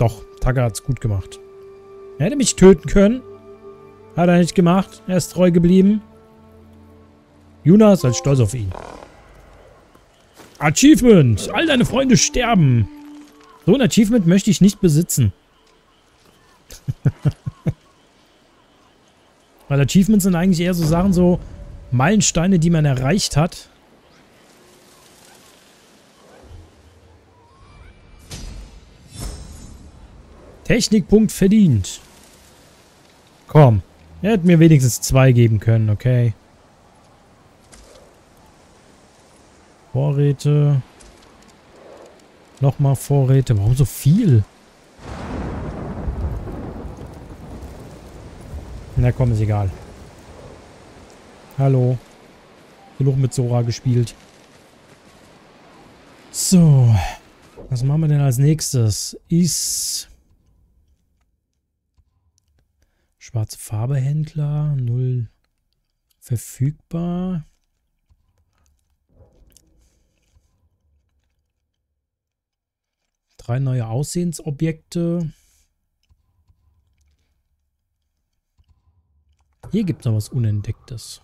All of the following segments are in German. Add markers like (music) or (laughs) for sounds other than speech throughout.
Doch, Taka hat's gut gemacht. Er hätte mich töten können. Hat er nicht gemacht. Er ist treu geblieben. Juna ist halt stolz auf ihn. Achievement! All deine Freunde sterben! So ein Achievement möchte ich nicht besitzen. (laughs) Weil Achievements sind eigentlich eher so Sachen, so Meilensteine, die man erreicht hat. Technikpunkt verdient. Komm. Er hätte mir wenigstens zwei geben können, okay. Vorräte. Nochmal Vorräte. Warum so viel? Na komm, ist egal. Hallo. Genug mit Sora gespielt. So. Was machen wir denn als nächstes? Ist... Schwarze Farbehändler. Null verfügbar. Drei neue Aussehensobjekte. Hier gibt es noch was Unentdecktes.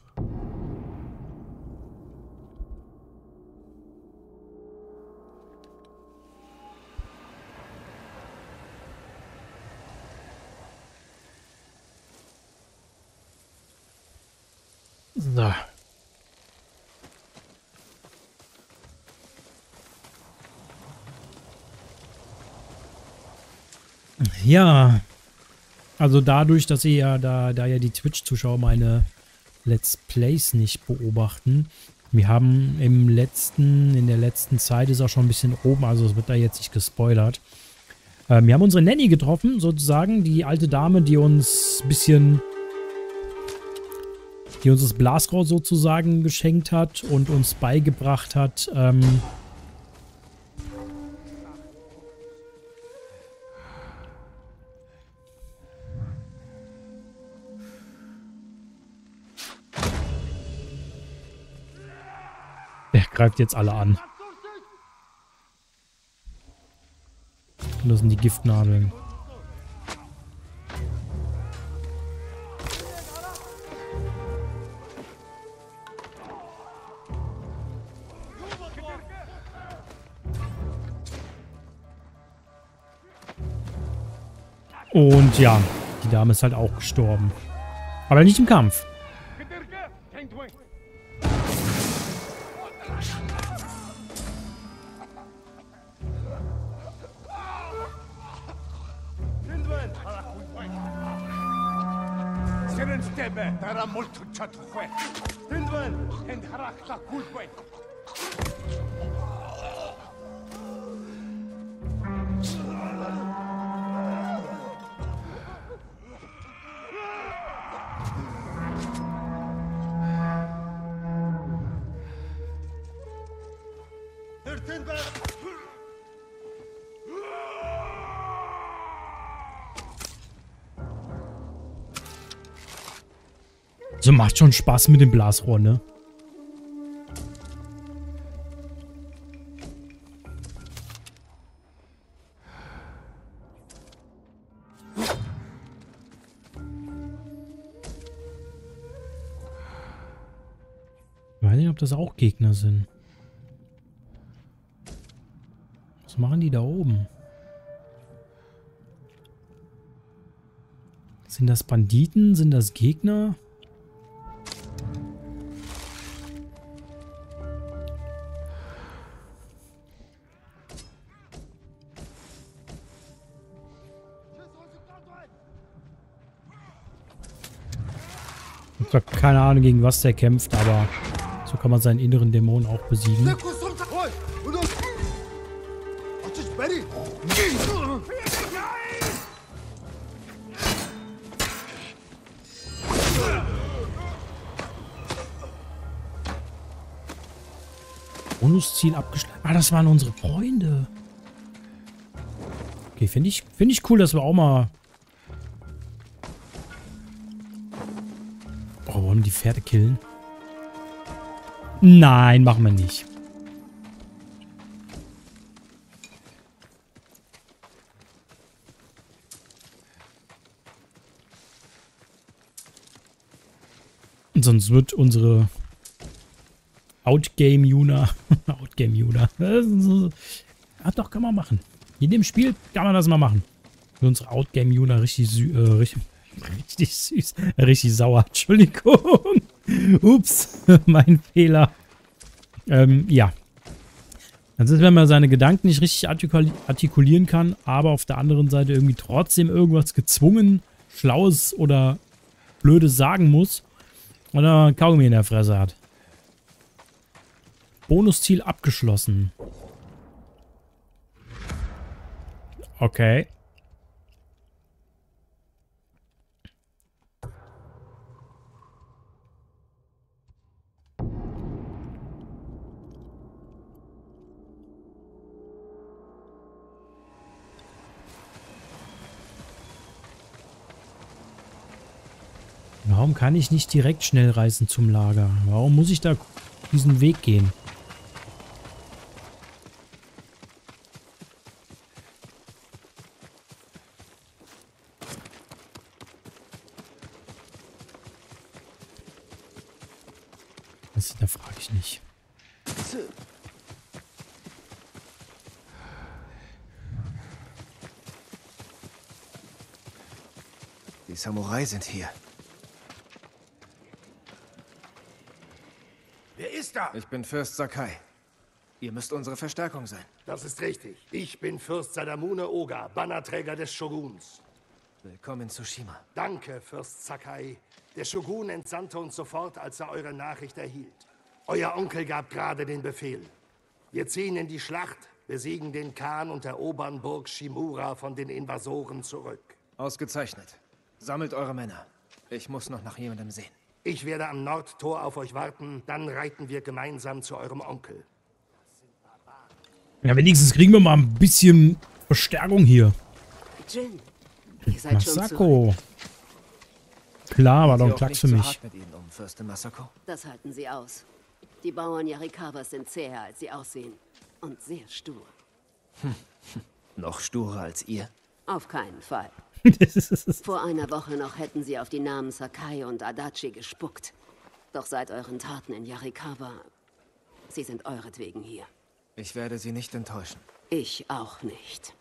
Ja, also dadurch, dass sie ja da, da ja die Twitch-Zuschauer meine Let's Plays nicht beobachten. Wir haben im letzten, in der letzten Zeit ist auch schon ein bisschen oben, also es wird da jetzt nicht gespoilert. Ähm, wir haben unsere Nanny getroffen, sozusagen, die alte Dame, die uns ein bisschen, die uns das Blasrohr sozusagen geschenkt hat und uns beigebracht hat, ähm, greift jetzt alle an. Und das sind die Giftnadeln. Und ja, die Dame ist halt auch gestorben. Aber nicht im Kampf. Württemberg! So macht schon Spaß mit dem Blasrohr, ne? Ich weiß nicht, ob das auch Gegner sind. Machen die da oben? Sind das Banditen? Sind das Gegner? Ich habe keine Ahnung, gegen was der kämpft, aber so kann man seinen inneren Dämon auch besiegen. Bonusziel abgeschlagen. Ah, das waren unsere Freunde. Okay, finde ich, find ich cool, dass wir auch mal wollen die Pferde killen? Nein, machen wir nicht. Sonst wird unsere Outgame Juna. (laughs) Outgame Juna. Ja, doch, kann man machen. In dem Spiel kann man das mal machen. Für unsere Outgame Juna richtig, sü äh, richtig, (laughs) richtig süß. Richtig sauer. (laughs) Entschuldigung. Ups, mein Fehler. Ähm, ja. Das ist, wenn man seine Gedanken nicht richtig artikulieren kann, aber auf der anderen Seite irgendwie trotzdem irgendwas gezwungen, Schlaues oder Blödes sagen muss oder Kaugummi in der Fresse hat. Bonusziel abgeschlossen. Okay. Warum kann ich nicht direkt schnell reisen zum Lager? Warum muss ich da diesen Weg gehen? Das, da frage ich nicht. Die Samurai sind hier. Wer ist da? Ich bin Fürst Sakai. Ihr müsst unsere Verstärkung sein. Das ist richtig. Ich bin Fürst Sadamune Oga, Bannerträger des Shoguns. Willkommen in Tsushima. Danke, Fürst Sakai. Der Shogun entsandte uns sofort, als er eure Nachricht erhielt. Euer Onkel gab gerade den Befehl. Wir ziehen in die Schlacht, besiegen den Khan und erobern Burg Shimura von den Invasoren zurück. Ausgezeichnet. Sammelt eure Männer. Ich muss noch nach jemandem sehen. Ich werde am Nordtor auf euch warten, dann reiten wir gemeinsam zu eurem Onkel. Ja, wenigstens kriegen wir mal ein bisschen Verstärkung hier. Jin, ihr seid Masako. Klar, war doch ein Klacks für mich. Ihnen, um? Das halten sie aus. Die Bauern Yarikawas sind zäher, als sie aussehen. Und sehr stur. Hm. Noch sturer als ihr? Auf keinen Fall. (laughs) Vor einer Woche noch hätten sie auf die Namen Sakai und Adachi gespuckt. Doch seit euren Taten in Yarikawa, sie sind euretwegen hier. Ich werde sie nicht enttäuschen. Ich auch nicht.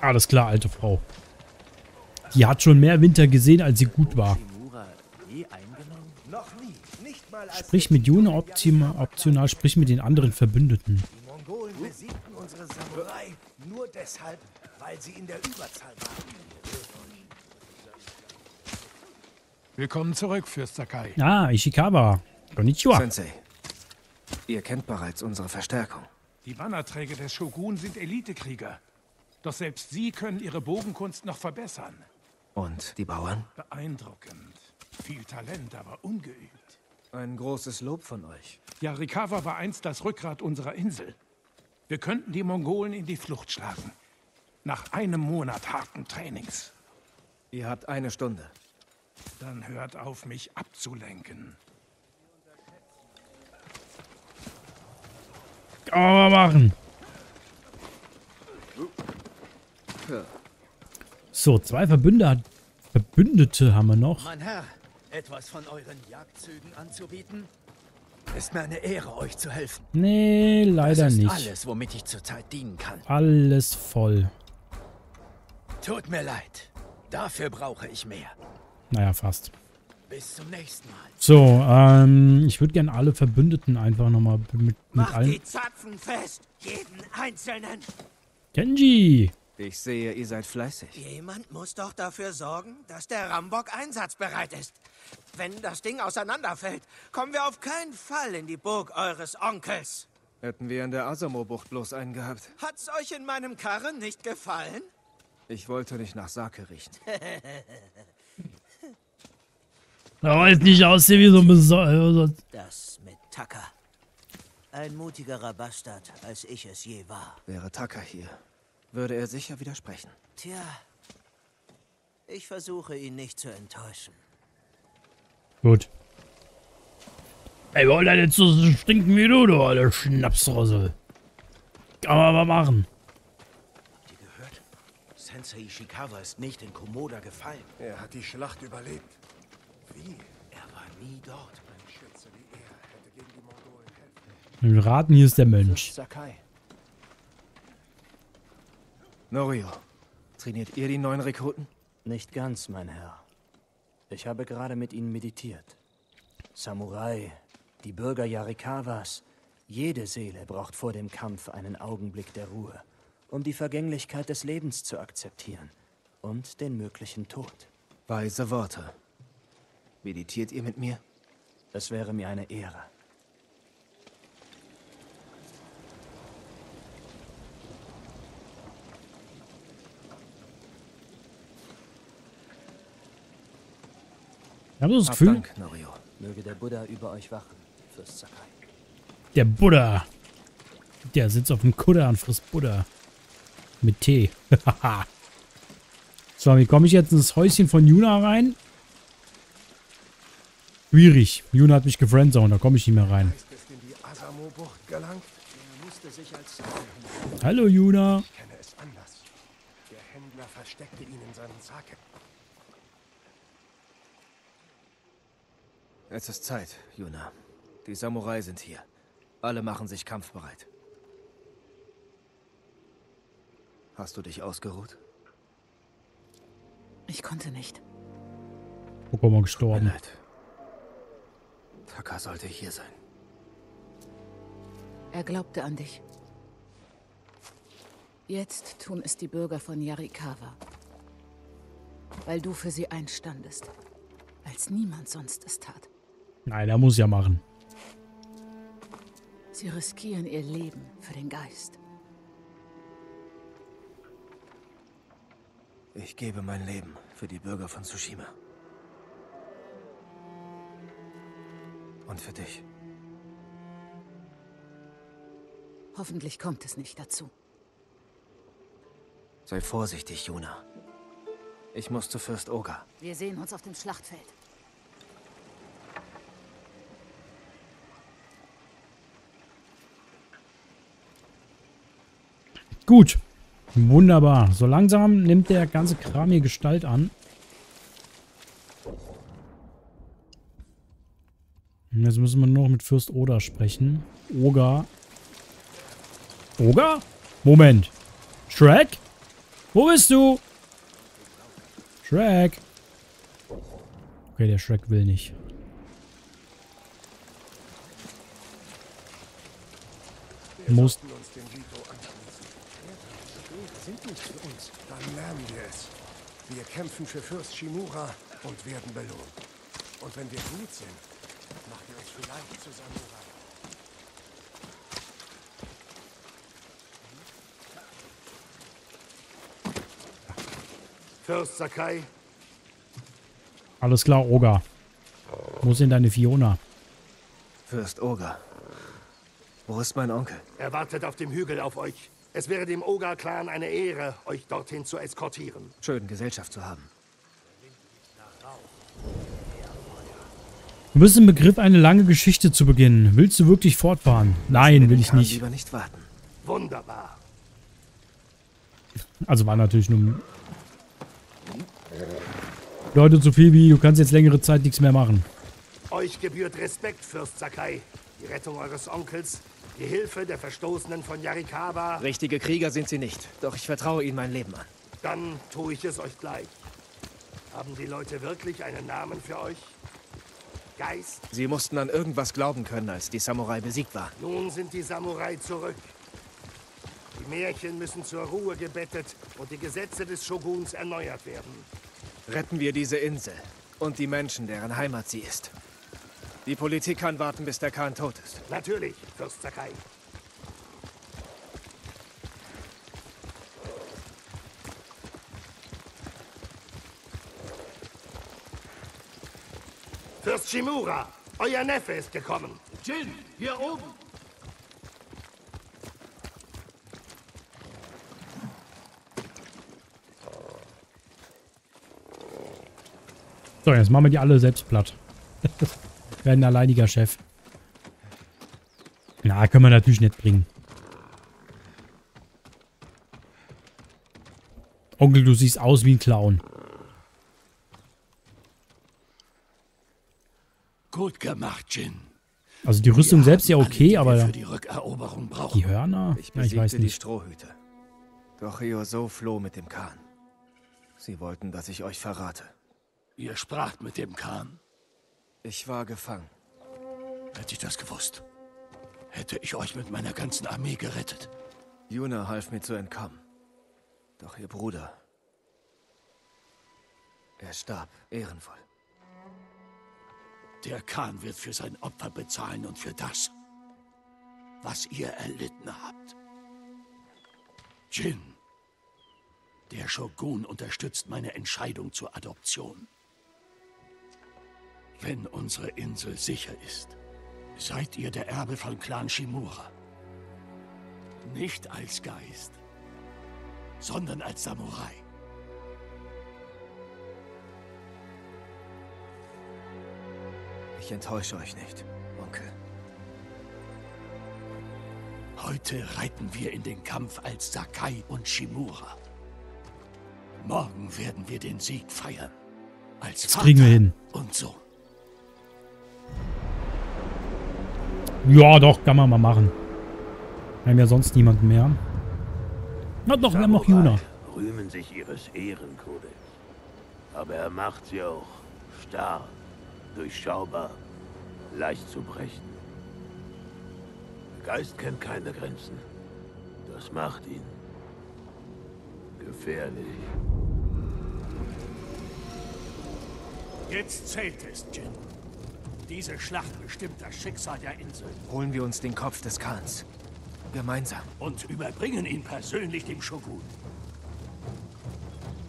Alles klar, alte Frau. Die hat schon mehr Winter gesehen, als sie gut war. Sprich mit Juna optional, sprich mit den anderen Verbündeten. Die Mongolen besiegten unsere Samurai nur deshalb, weil sie in der Überzahl waren. Willkommen zurück, Fürst Sakai. Ah, Ishikawa. Konnichiwa. Sensei, ihr kennt bereits unsere Verstärkung. Die Bannerträger des Shogun sind Elitekrieger. Doch selbst sie können ihre Bogenkunst noch verbessern. Und die Bauern? Beeindruckend. Viel Talent, aber ungeübt. Ein großes Lob von euch. Yarikawa war einst das Rückgrat unserer Insel. Wir könnten die Mongolen in die Flucht schlagen. Nach einem Monat harten Trainings. Ihr habt eine Stunde. Dann hört auf, mich abzulenken. Kann man mal machen. So, zwei Verbünde, Verbündete haben wir noch. Mein Herr, etwas von euren Jagdzügen anzubieten? Ist mir eine Ehre, euch zu helfen. Nee, leider das ist nicht. alles, womit ich zurzeit dienen kann. Alles voll. Tut mir leid. Dafür brauche ich mehr. Naja, fast. Bis zum nächsten Mal. So, ähm, ich würde gerne alle Verbündeten einfach nochmal mit, mit Macht allen... die Zapfen fest. Jeden einzelnen. Kenji! Ich sehe, ihr seid fleißig. Jemand muss doch dafür sorgen, dass der Rambock einsatzbereit ist. Wenn das Ding auseinanderfällt, kommen wir auf keinen Fall in die Burg eures Onkels. Hätten wir in der Asamo-Bucht bloß einen gehabt. Hat's euch in meinem Karren nicht gefallen? Ich wollte nicht nach Sake riechen. (laughs) Aber jetzt nicht aussehen wie so ein Beso Das mit Tucker. Ein mutigerer Bastard, als ich es je war. Wäre Taka hier, würde er sicher widersprechen. Tja, ich versuche ihn nicht zu enttäuschen. Gut. Ey, wir wollen da jetzt so stinken wie du, du alte Schnapsrossel. Kann man aber machen. Habt ihr gehört? Sensei Ishikawa ist nicht in Komoda gefallen. Er hat die Schlacht überlebt. Wie? Er war nie dort. Ein Schütze wie er hätte gegen die Mongolen helfen. Wir raten, hier ist der Mönch. Sakai. Norio, trainiert ihr die neuen Rekruten? Nicht ganz, mein Herr. Ich habe gerade mit ihnen meditiert. Samurai, die Bürger Yarikawas, jede Seele braucht vor dem Kampf einen Augenblick der Ruhe, um die Vergänglichkeit des Lebens zu akzeptieren und den möglichen Tod. Weise Worte. Meditiert ihr mit mir? Es wäre mir eine Ehre. Ich habe so das Hab Gefühl, Dank, Norio. Möge der Buddha über euch wachen, Fürst Sakai. der Buddha. Der sitzt auf dem Kutter und frisst Buddha. Mit Tee. (laughs) so, wie komme ich jetzt ins Häuschen von Yuna rein? Schwierig. Yuna hat mich gefriendzoned, da komme ich nicht mehr rein. Hallo Yuna. Ich kenne es anders. Der Händler versteckte ihn in seinem Sake. Es ist Zeit, Yuna. Die Samurai sind hier. Alle machen sich kampfbereit. Hast du dich ausgeruht? Ich konnte nicht. Pokémon gestorben. leid. Taka sollte hier sein. Er glaubte an dich. Jetzt tun es die Bürger von Yarikawa. Weil du für sie einstandest. Als niemand sonst es tat. Nein, er muss ja machen. Sie riskieren ihr Leben für den Geist. Ich gebe mein Leben für die Bürger von Tsushima. Und für dich. Hoffentlich kommt es nicht dazu. Sei vorsichtig, Yuna. Ich muss zu Fürst Oga. Wir sehen uns auf dem Schlachtfeld. Gut. Wunderbar. So langsam nimmt der ganze Kram hier Gestalt an. Jetzt müssen wir nur noch mit Fürst Oda sprechen. Oga. Oga? Moment. Shrek? Wo bist du? Shrek. Okay, der Shrek will nicht. Muss. Sind nicht für uns. Dann lernen wir es. Wir kämpfen für Fürst Shimura und werden belohnt. Und wenn wir gut sind, macht ihr uns vielleicht zu Samurai. Fürst Sakai, Alles klar, Oga. Wo sind deine Fiona? Fürst Oga. Wo ist mein Onkel? er wartet auf dem Hügel auf euch. Es wäre dem Oga-Clan eine Ehre, euch dorthin zu eskortieren. Schön, Gesellschaft zu haben. Du bist im Begriff, eine lange Geschichte zu beginnen. Willst du wirklich fortfahren? Nein, will ich Kann nicht. lieber nicht warten. Wunderbar. Also war natürlich nur... Leute, so viel wie, du kannst jetzt längere Zeit nichts mehr machen. Euch gebührt Respekt, Fürst Sakai. Die Rettung eures Onkels, die Hilfe der Verstoßenen von Yarikawa. Richtige Krieger sind sie nicht. Doch ich vertraue ihnen mein Leben an. Dann tue ich es euch gleich. Haben die Leute wirklich einen Namen für euch? Geist? Sie mussten an irgendwas glauben können, als die Samurai besiegt waren. Nun sind die Samurai zurück. Die Märchen müssen zur Ruhe gebettet und die Gesetze des Shoguns erneuert werden. Retten wir diese Insel und die Menschen, deren Heimat sie ist. Die Politik kann warten, bis der Khan tot ist. Natürlich, Fürst Sakai. Fürst Shimura, euer Neffe ist gekommen. Jin, hier oben! So, jetzt machen wir die alle selbst platt. (laughs) Werden alleiniger Chef. Na, können wir natürlich nicht bringen. Onkel, du siehst aus wie ein Clown. Gut gemacht, Jin. Also die Rüstung selbst ja okay, aber für die Rückeroberung brauchen. die Hörner? Ich Ja, ich besiegte weiß die nicht. Strohhüte. Doch Ioso floh mit dem Kahn. Sie wollten, dass ich euch verrate. Ihr spracht mit dem Khan. Ich war gefangen. Hätte ich das gewusst, hätte ich euch mit meiner ganzen Armee gerettet. Juna half mir zu entkommen. Doch ihr Bruder. Er starb ehrenvoll. Der Khan wird für sein Opfer bezahlen und für das, was ihr erlitten habt. Jin, der Shogun unterstützt meine Entscheidung zur Adoption. Wenn unsere Insel sicher ist, seid ihr der Erbe von Clan Shimura. Nicht als Geist, sondern als Samurai. Ich enttäusche euch nicht, Onkel. Heute reiten wir in den Kampf als Sakai und Shimura. Morgen werden wir den Sieg feiern. Als Das kriegen wir hin. und Sohn. Ja, doch, kann man mal machen. Wir haben ja sonst niemanden mehr. Na doch, wir haben noch Juna. rühmen sich ihres Ehrenkodex. Aber er macht sie auch starr, durchschaubar, leicht zu brechen. Der Geist kennt keine Grenzen. Das macht ihn gefährlich. Jetzt zählt es, Jin. Diese Schlacht bestimmt das Schicksal der Insel. Holen wir uns den Kopf des Khans. Gemeinsam. Und überbringen ihn persönlich dem Shogun.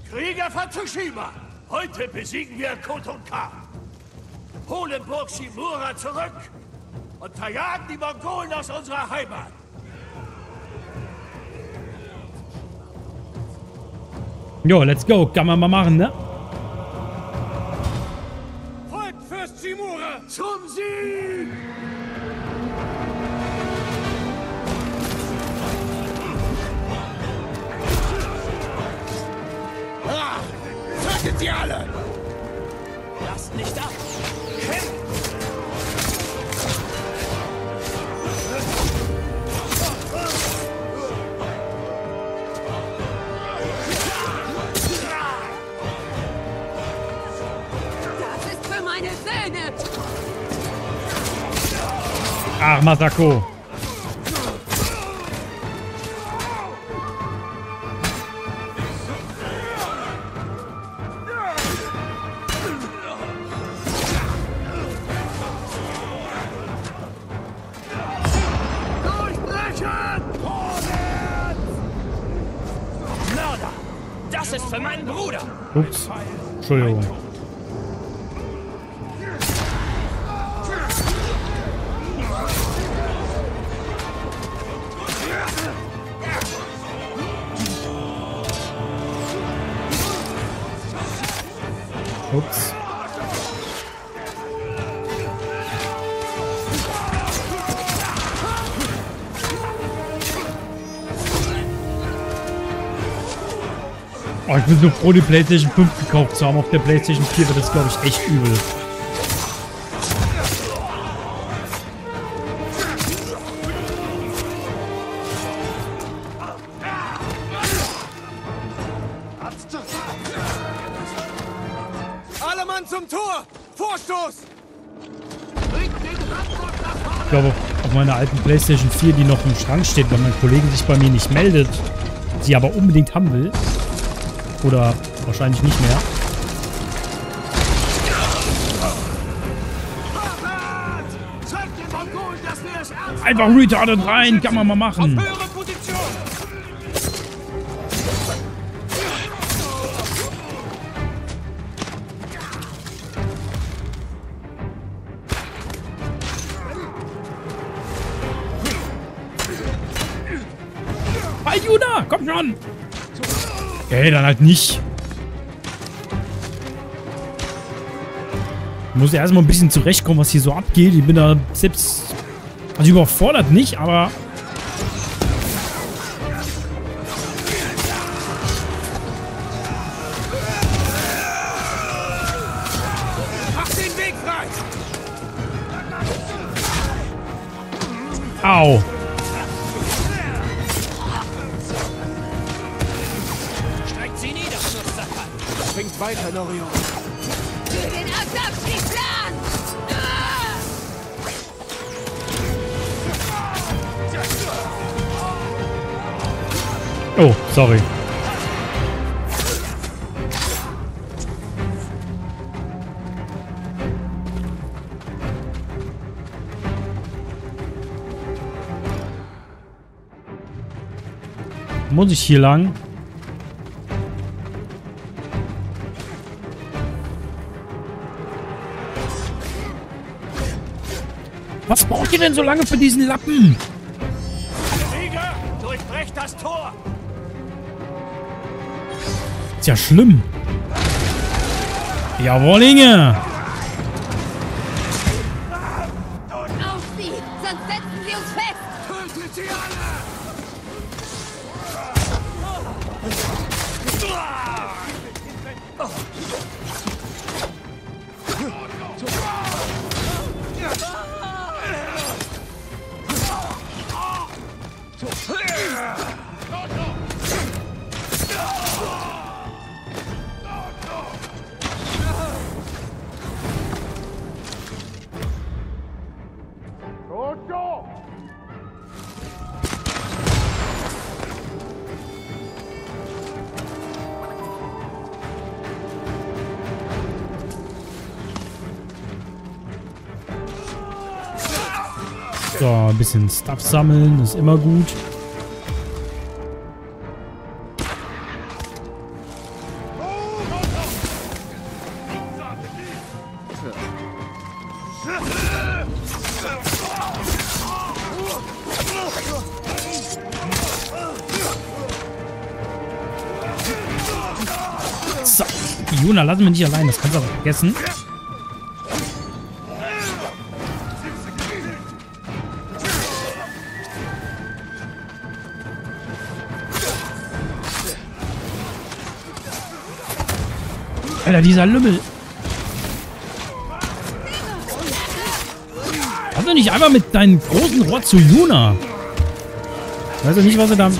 Krieger von Tsushima! Heute besiegen wir Koton K. Holen Burg Shimura zurück und verjagen die Mongolen aus unserer Heimat. Jo, let's go. Kann man mal machen, ne? Ach, Masako. Mörder! Das ist für meinen Bruder! Ups. Entschuldigung. Bin so froh, die PlayStation 5 gekauft zu haben. Auf der PlayStation 4 wird das, glaube ich, echt übel. Alle Mann zum Tor! Vorstoß! Ich glaube, auf meiner alten PlayStation 4, die noch im Schrank steht, weil mein Kollege sich bei mir nicht meldet, sie aber unbedingt haben will. Oder wahrscheinlich nicht mehr. Einfach retarded rein, kann man mal machen. Ey, dann halt nicht. Ich muss erstmal ein bisschen zurechtkommen, was hier so abgeht. Ich bin da selbst... Also überfordert nicht, aber... Oh, sorry. Muss ich hier lang? Was braucht ihr denn so lange für diesen Lappen? Ja schlimm. Jawohl, Inge. So, ein bisschen Stuff sammeln ist immer gut. So, Juna lassen wir nicht allein, das kannst du aber vergessen. Alter, dieser Lümmel. Komm doch nicht einfach mit deinem großen Rohr zu Juna. Weißt du nicht, was er da...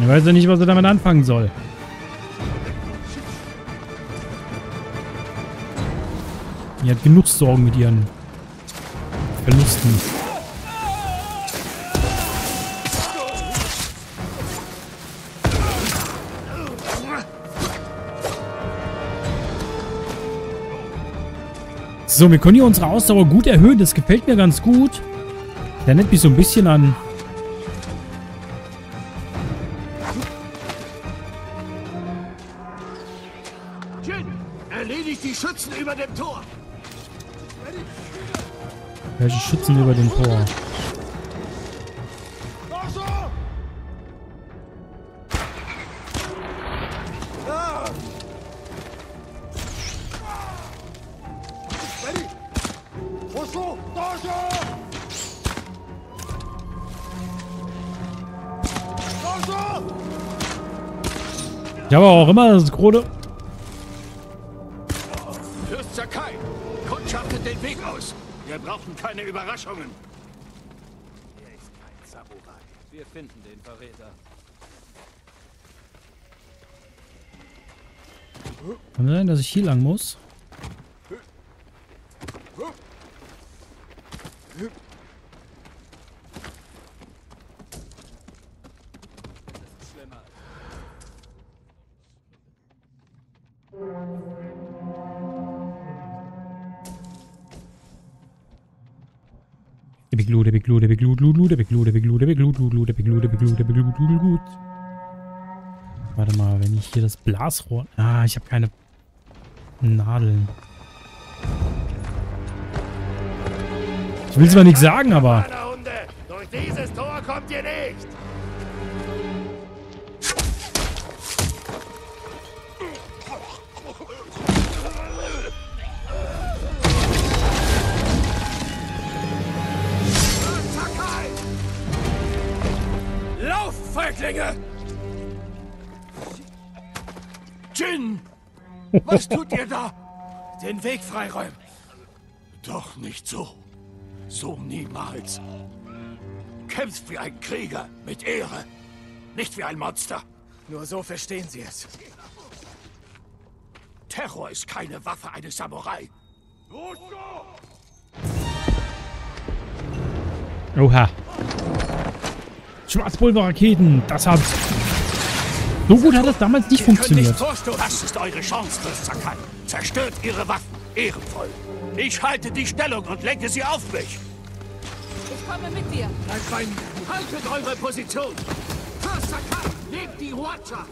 Ich weiß ja nicht, was er damit anfangen soll. Die hat genug Sorgen mit ihren Verlusten. So, wir können hier unsere Ausdauer gut erhöhen. Das gefällt mir ganz gut. Der nennt mich so ein bisschen an Jin, erledigt die Schützen über dem Tor. Welche Schützen über dem Tor? Ja, aber auch immer das Krone. Fürst Sakai, kundschaftet den Weg aus. Wir brauchen keine Überraschungen. Er ist kein Samurai. Wir finden den Verräter. Kann sein, dass ich hier lang muss. Der Big Lu, der Big Lu, der Big Lu, Lu, Lu, der Big Lu, der Big Lu, der Big Lu, Lu, Lu, der Big Lu, der Big Lu, der Big Lu, Lu, gut. Warte mal, wenn ich hier das Blasrohr... Ah, ich habe keine Nadeln. Ich will zwar nichts sagen, aber... Durch dieses Tor kommt ihr nicht. Feiglinge! Jin, (laughs) Was tut ihr da? Den Weg freiräumen. Doch nicht so. So niemals. Kämpft wie ein Krieger mit Ehre, nicht wie ein Monster. Nur so verstehen Sie es. Terror ist keine Waffe eines Samurai. Oha. Schwarzpulverraketen, das hat... So gut hat das damals nicht funktioniert. Das ist eure Chance, Sakai. Zerstört ihre Waffen, ehrenvoll. Ich halte die Stellung und lenke sie auf mich. Ich komme mit dir. Mir. Haltet eure Position. Fürst Sakai, nehmt die Huacha.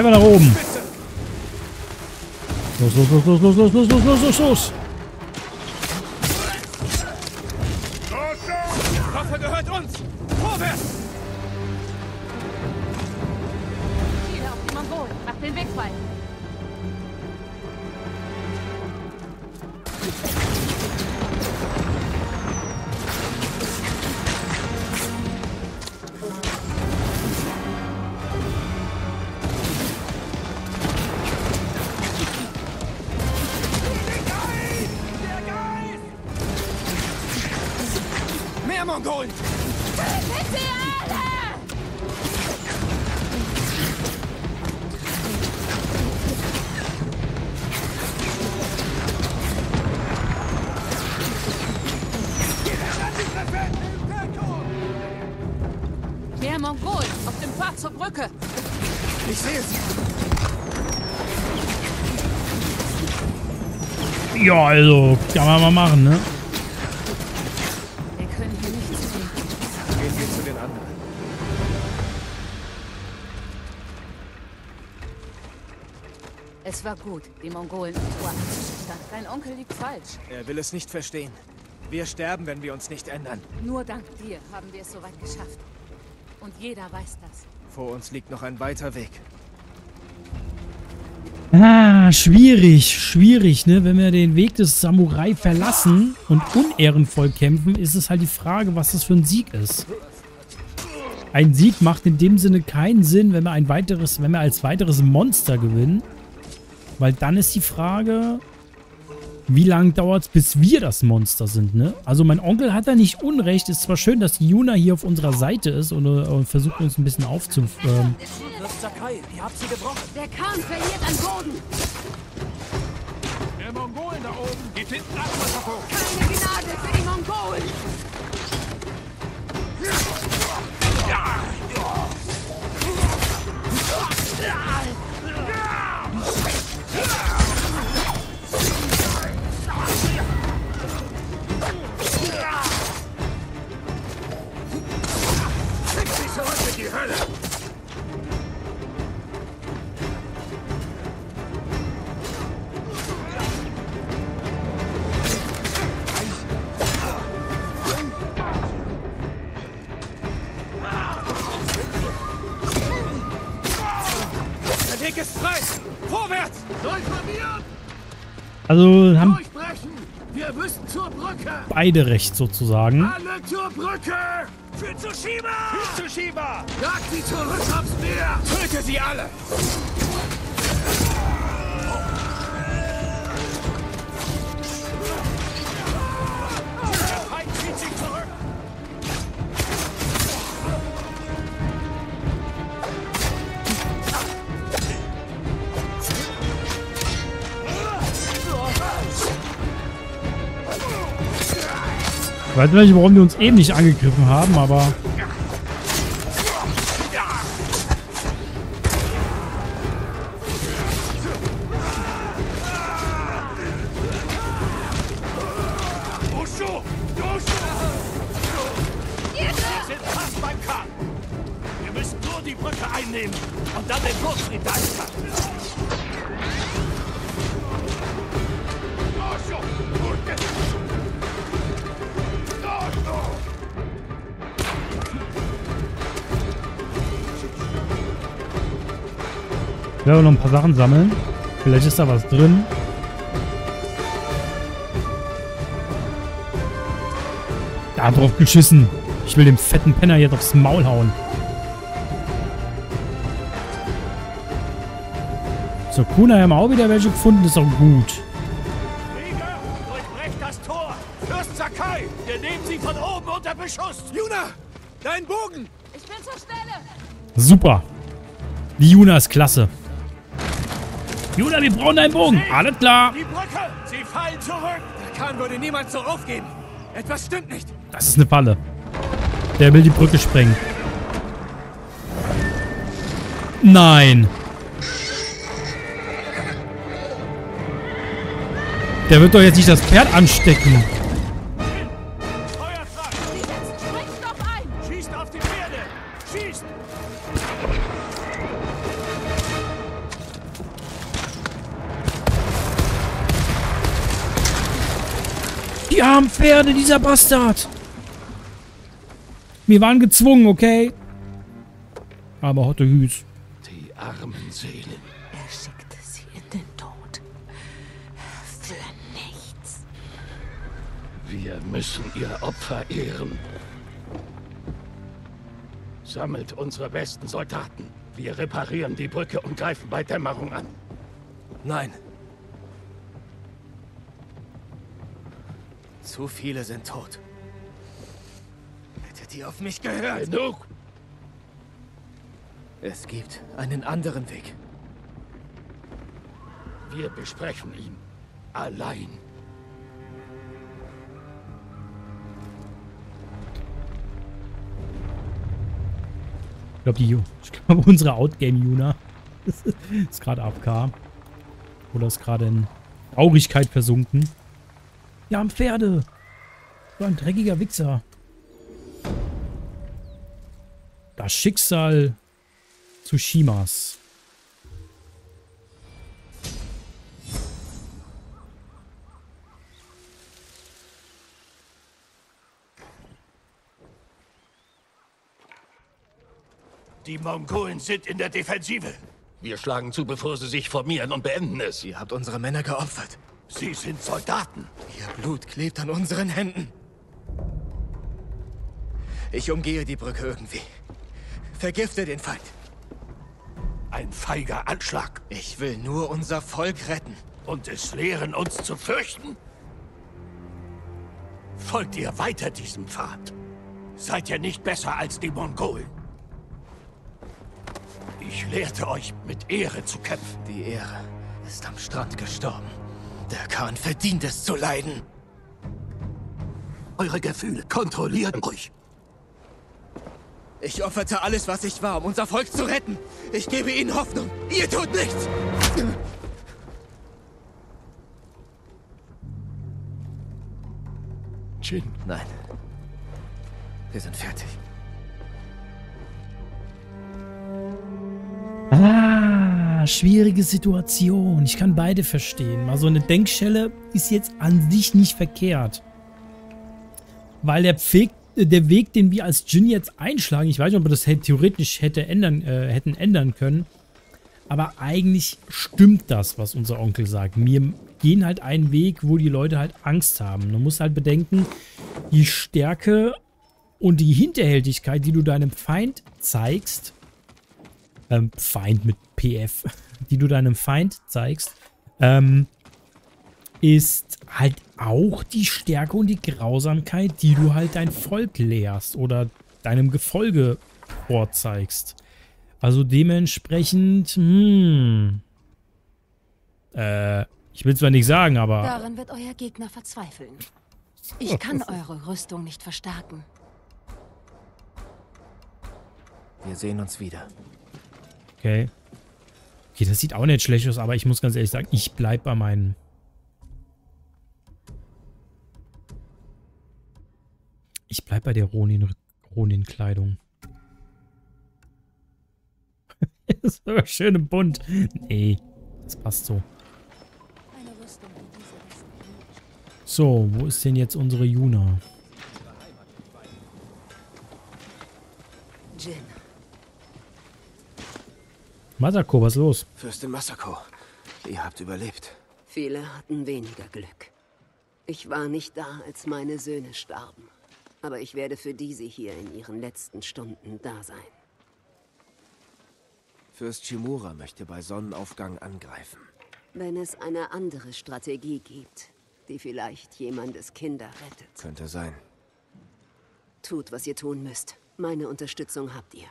Einfach nach oben. Los, los, los, los, los, los, los, los, los, los, los. Mehr Mongolen! Mehr Mongolen auf dem Pfad zur Brücke. Ich sehe sie! Ja, also, kann man mal machen, ne? Gut, die Mongolen. Dein Onkel liegt falsch. Er will es nicht verstehen. Wir sterben, wenn wir uns nicht ändern. Nur dank dir haben wir es soweit geschafft. Und jeder weiß das. Vor uns liegt noch ein weiter Weg. Ah, schwierig, schwierig, ne? Wenn wir den Weg des Samurai verlassen und unehrenvoll kämpfen, ist es halt die Frage, was das für ein Sieg ist. Ein Sieg macht in dem Sinne keinen Sinn, wenn wir ein weiteres, wenn wir als weiteres Monster gewinnen. Weil dann ist die Frage, wie lange dauert es, bis wir das Monster sind, ne? Also mein Onkel hat da nicht Unrecht. Ist zwar schön, dass Yuna hier auf unserer Seite ist und, äh, versucht uns ein bisschen aufzu... Ähm, Fürst Sakai, ihr habt sie gebrochen. Der Kahn verliert an Boden. Der Mongolen da oben geht hinten ab. Keine Gnade für die Mongolen. Schickt die Hölle. Der Weg ist frei! Vorwärts! Durchformieren! also haben Durchbrechen! Wir müssen zur Brücke! beide recht sozusagen. Alle zur Brücke! Für Tsushima! Für Tsushima! Jagt sie zurück aufs Meer! Töte sie alle! Weiß nicht, warum die uns eben nicht angegriffen haben, aber... Ich werde noch ein paar Sachen sammeln. Vielleicht ist da was drin. Da drauf geschissen. Ich will dem fetten Penner jetzt aufs Maul hauen. So, Kuna haben auch wieder welche gefunden. Ist auch gut. Krieger, durchbrecht das Tor! Fürst Sakai, wir nehmen sie von oben unter Beschuss! Juna, dein Bogen! Ich bin zur Stelle! Super. Die Juna ist klasse. Juna, wir brauchen deinen Bogen. Alles klar. Die Brücke! Sie fallen zurück! Der Kahn würde niemals so aufgeben. Etwas stimmt nicht. Das ist eine Falle. Der will die Brücke sprengen. Nein. Der wird doch jetzt nicht das Pferd anstecken. Feuerkraft! Sie setzen Sprengstoff ein! Schießt auf die armen Pferde, dieser Bastard. Wir waren gezwungen, okay? Aber Hotte Hüß. Die armen Seelen. Er schickte sie in den Tod. Für nichts. Wir müssen ihr Opfer ehren. Sammelt unsere besten Soldaten. Wir reparieren die Brücke und greifen bei Dämmerung an. Nein. Zu viele sind tot. Hättet ihr auf mich gehört? Genug! Es gibt einen anderen Weg. Wir besprechen ihn. Allein. Ich glaube, die, ich glaube, (laughs) unsere Outgame-Juna (laughs) ist gerade AFK. Oder ist gerade in Traurigkeit versunken. Wir haben Pferde. So ein dreckiger Wichser. Das Schicksal Tsushimas. Die Mongolen sind in der Defensive. Wir schlagen zu, bevor sie sich formieren und beenden es. Ihr habt unsere Männer geopfert. Sie sind Soldaten. Ihr Blut klebt an unseren Händen. Ich umgehe die Brücke irgendwie. Vergifte den Feind. Ein feiger Anschlag. Ich will nur unser Volk retten. Und es lehren uns zu fürchten? Folgt ihr weiter diesem Pfad? Seid ihr nicht besser als die Mongolen? Ich lehrte euch, mit Ehre zu kämpfen. Die Ehre ist am Strand gestorben. Der Khan verdient es zu leiden. Eure Gefühle kontrollieren euch. Ich opferte alles, was ich war, um unser Volk zu retten. Ich gebe ihnen Hoffnung. Ihr tut nichts. Jin, Nein. Wir sind fertig. Ah, schwierige Situation. Ich kann beide verstehen. Mal so eine Denkschelle ist jetzt an sich nicht verkehrt. Weil der Weg, der Weg, den wir als Jin jetzt einschlagen, ich weiß nicht, ob wir das theoretisch hätte ändern, äh, hätten ändern können. Aber eigentlich stimmt das, was unser Onkel sagt. Wir gehen halt einen Weg, wo die Leute halt Angst haben. Du musst halt bedenken, die Stärke und die Hinterhältigkeit, die du deinem Feind zeigst, ähm, Feind mit PF, die du deinem Feind zeigst, ähm, ist halt auch die Stärke und die Grausamkeit, die du halt dein Volk lehrst oder deinem Gefolge vorzeigst. Also dementsprechend, hm, äh, ich will zwar nicht sagen, aber Daran wird euer Gegner verzweifeln. Ich kann (laughs) eure Rüstung nicht verstärken. Wir sehen uns wieder. Okay. Okay, das sieht auch nicht schlecht aus, aber ich muss ganz ehrlich sagen, ich bleib bei meinen. Ich bleib bei der Ronin-Kleidung. Ronin (laughs) das ist aber schön im Bunt. Nee, das passt so. So, wo ist denn jetzt unsere Juna? Jin. Masako, was ist los? Fürstin Masako, ihr habt überlebt. Viele hatten weniger Glück. Ich war nicht da, als meine Söhne starben. Aber ich werde für diese hier in ihren letzten Stunden da sein. Fürst Shimura möchte bei Sonnenaufgang angreifen. Wenn es eine andere Strategie gibt, die vielleicht jemandes Kinder rettet. Könnte sein. Tut, was ihr tun müsst. Meine Unterstützung habt ihr.